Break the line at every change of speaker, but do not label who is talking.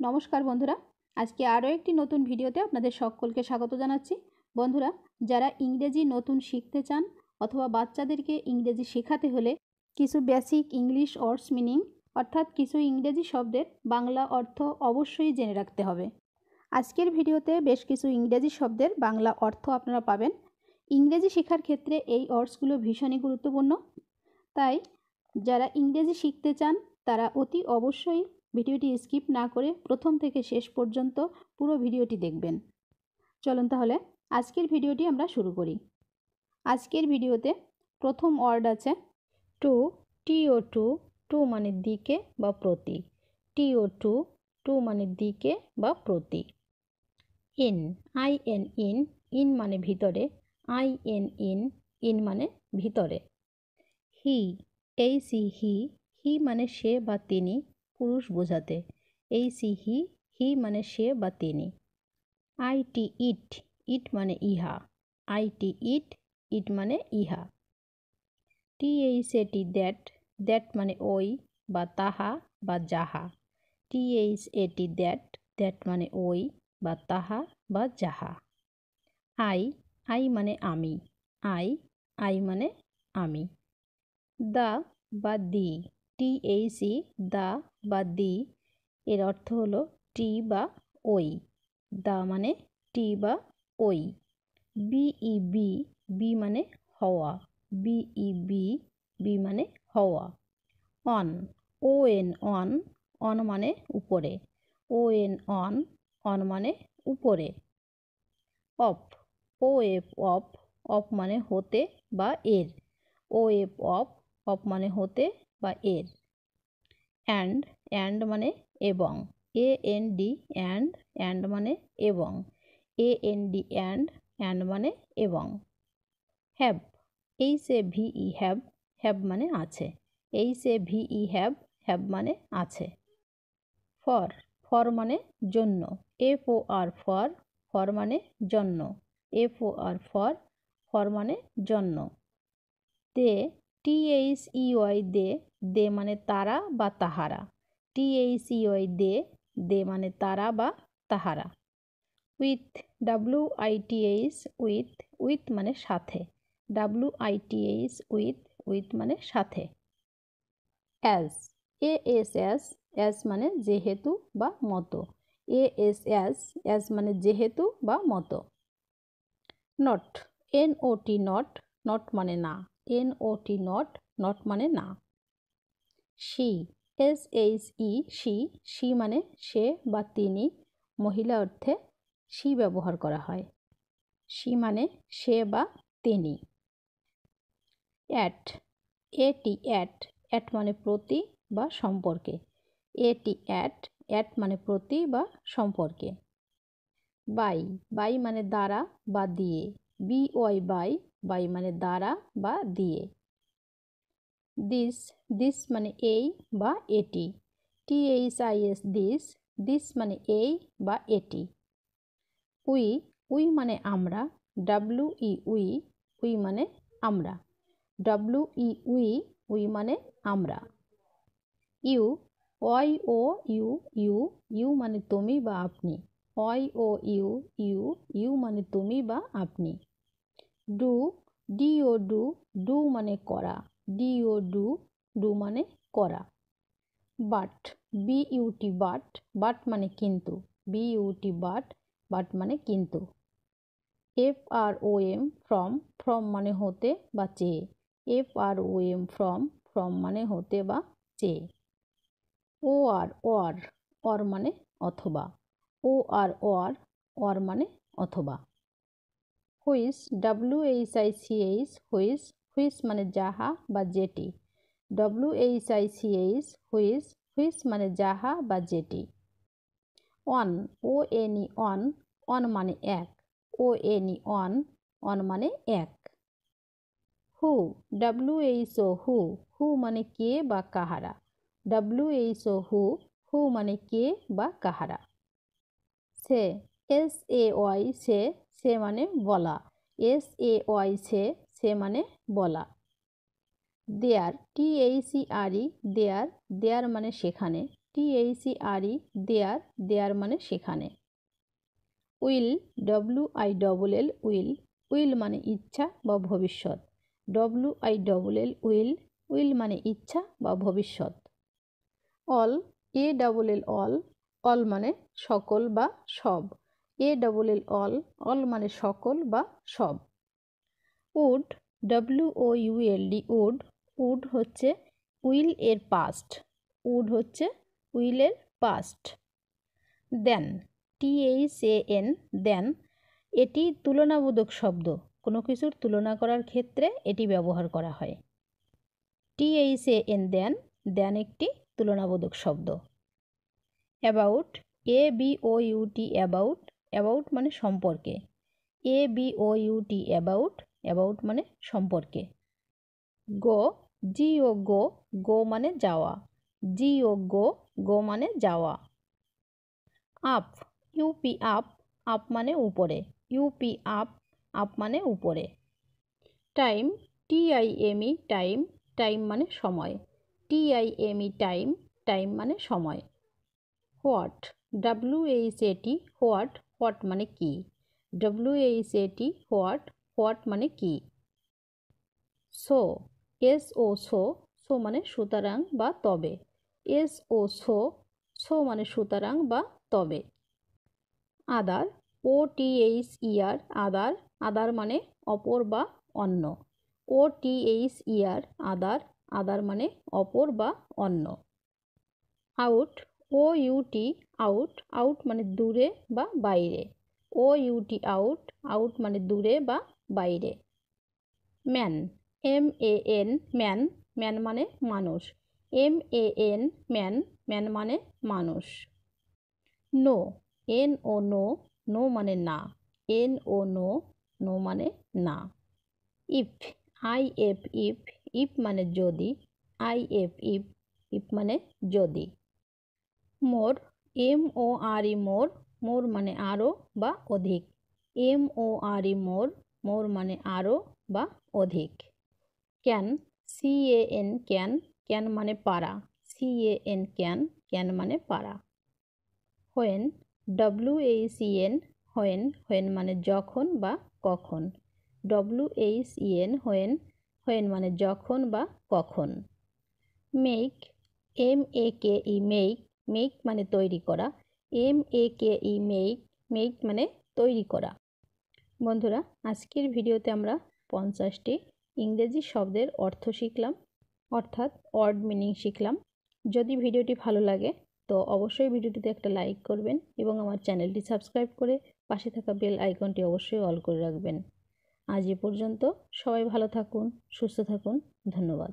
নমস্কার বন্ধুরা। আজকে আরও একটি নতুন ভিডিওতে আপনাদের সকলকে স্বাগত জানাচ্ছি। বন্ধুরা, যারা ইংরেজি নতুন শিখতে চান অথবা বাচ্চাদেরকে ইংরেজি শেখাতে হলে কিছু বেসিক ইংলিশ অর্ডস মিনিং অর্থাৎ কিছু ইংরেজি শব্দের বাংলা অর্থ অবশ্যই জেনে রাখতে হবে। আজকের ভিডিওতে বেশ কিছু ইংরেজি শব্দের বাংলা অর্থ আপনারা পাবেন। ইংরেজি শেখার ক্ষেত্রে এই অর্ডসগুলো ভীষণই গুরুত্বপূর্ণ। তাই, যারা ইংরেজি শিখতে চান, তারা অতি অবশ্যই ভিডিওটি স্কিপ না করে প্রথম থেকে শেষ পর্যন্ত পুরো ভিডিওটি দেখবেন। চলুন তাহলে আজকের ভিডিওটি আমরা শুরু করি। আজকের ভিডিওতে প্রথম ওয়ার্ড আছে টু টিও টু টু মানে দিকে বা প্রতি টিও টু টু মানে দিকে বা প্রতি in, I N in in মানে ভিতরে, আই এন ইন ইন মানে ভিতরে। হি, এই সি, হি হি মানে সে বা তিনি পুরুষ বোঝাতে। এই সি, হি হি মানে সে বা তিনি। I, T, it. ইট মানে ইহা। I, T, it. ইট মানে ইহা। T, H, A, T, that. That মানে ওই বা তাহা বা যাহা। T, H, A, T, that. That মানে ওই বা তাহা বা যাহা। আই আই মানে আমি। আই আই মানে আমি। দা বা দি। টি এইচ ই দা বা দি, এর অর্থ হলো টি বা ওই। দা মানে টি বা ওই। বিই বি বি মানে হওয়া। বিই বি বি মানে হওয়া। On O N on on মানে উপরে। ও এন অন অন মানে উপরে। Of O F of of মানে হতে বা এর। ও এফ অফ অফ মানে হতে বা এর। অ্যান্ড অ্যান্ড মানে এবং। A N D and and মানে এবং। A N D and and মানে এবং। Have, H A V have have মানে আছে। H A V have have মানে আছে। ফর ফর মানে জন্য। F O R for for মানে জন্য। F O R for for মানে জন্য। দে, টি এইচ ই ওয়াই দে দে মানে তারা বা তাহারা। টি এইচ ই দে দে মানে তারা বা তাহারা। With W I T H with with মানে সাথে। W I T H with with মানে সাথে। As A S as as মানে যেহেতু বা মতো। এ এস এস এস মানে যেহেতু বা মতো। Not N O T not not মানে না। N O T not not মানে না। She S H E she she মানে সে বা তিনি মহিলা অর্থে সি ব্যবহার করা হয়। সি মানে সে বা তিনি। অ্যাট এটি অ্যাট অ্যাট মানে প্রতি বা সম্পর্কে। এটি অ্যাট অ্যাট মানে প্রতি বা সম্পর্কে। বাই বাই মানে দ্বারা বা দিয়ে। বি ওয়াই বাই বাই মানে দ্বারা বা দিয়ে। দিস দিস মানে এই বা এটি। T H I S this this মানে এই বা এটি। উই উই মানে আমরা ডাব্লু ই উই উই মানে আমরা। ডাব্লু ই উই উই মানে আমরা। You, Y, O, U you you মানে তুমি বা আপনি। Y, O, U you you মানে তুমি বা আপনি। Do, D, O, do do মানে করা। ডি ও ডু ডু মানে করা। But B U T but but মানে কিন্তু। B U T but but মানে কিন্তু। F R O M from from মানে হতে বা চেয়ে F R O M from from মানে হতে বা চেয়ে ও আর অর অর মানে অথবা। ও আর অর অর মানে অথবা। Which W H I C H which which মানে যাহা বা যেটি। W H I C H which which মানে যাহা বা যেটি। One O N E one one মানে এক। O N E one one মানে এক। হু ডাব্লিউ এইচ ও হু হু মানে কে বা কাহারা। ডাব্লিউ এইচ ও হু হু মানে কে বা কাহারা। সে এস এ ওয়াই সে সে মানে বলা। এস এ ওয়াই সে সে মানে বলা। দেয়ার টি ই আর ই দেয়ার দেয়ার মানে সেখানে। টি ই আর ই দেয়ার দেয়ার মানে সেখানে। Will W I double L will will মানে ইচ্ছা বা ভবিষ্যৎ। W I double L will will মানে ইচ্ছা বা ভবিষ্যৎ। All A double L all all মানে সকল বা সব। A double L all all মানে সকল বা সব। Would W O U L D would would হচ্ছে উইল এর পাস্ট উড হচ্ছে উইলের past then T H A N then এটি তুলনাবোধক শব্দ, কোনো কিছুর তুলনা করার ক্ষেত্রে এটি ব্যবহার করা হয়। টিএইচ এ এন দেন দেন একটি তুলনাবোধক শব্দ। About A B O U T about about মানে সম্পর্কে। A B O U T about about মানে সম্পর্কে। গো জি ও গো গো মানে যাওয়া। জি ও গো গো মানে যাওয়া। আপ, ইউপি আপ আপ মানে উপরে। ইউপি আপ আপ মানে উপরে। Time, T I M time time মানে সময়। T I M time time মানে সময়। What, W H A T, what what মানে কি? W H A T, what what মানে কি? So S O so so মানে সুতরাং বা তবে। এস ও সো সো মানে সুতরাং বা তবে। আদার ও টি এইচ ইয়ার আদার আদার মানে অপর বা অন্য। ও টি এইচ ইয়ার আদার আদার মানে অপর বা অন্য। Out O U T out out মানে দূরে বা বাইরে। ও ইউটি আউট আউট মানে দূরে বা বাইরে। Man M A N man man মানে মানুষ। M A N man man মানে মানুষ। No, N O no no মানে না। এন ও নো নো মানে না। If, I F if if মানে যদি, আই এফ ইফ ইফ মানে যদি। মোর এম ও আর ই মোর মোর মানে আরও বা অধিক। এম ও আর ই মোর মোর মানে আরও বা অধিক। Can C A N can can মানে পারা C A N can can মানে পারা when W H E N when when মানে যখন বা কখন। W H E N when when মানে যখন বা কখন। Make M A K E make make মানে তৈরি করা। M A K E make make মানে তৈরি করা। বন্ধুরা, আজকের ভিডিওতে আমরা পঞ্চাশটি ইংরেজি শব্দের অর্থ শিখলাম, অর্থাৎ ওয়ার্ড মিনিং শিখলাম। যদি ভিডিওটি ভালো লাগে, তো অবশ্যই ভিডিওটিতে একটা লাইক করবেন এবং আমার চ্যানেলটি সাবস্ক্রাইব করে পাশে থাকা বেল আইকনটি অবশ্যই অল করে রাখবেন। আজ এ পর্যন্ত সবাই ভালো থাকুন, সুস্থ থাকুন, ধন্যবাদ।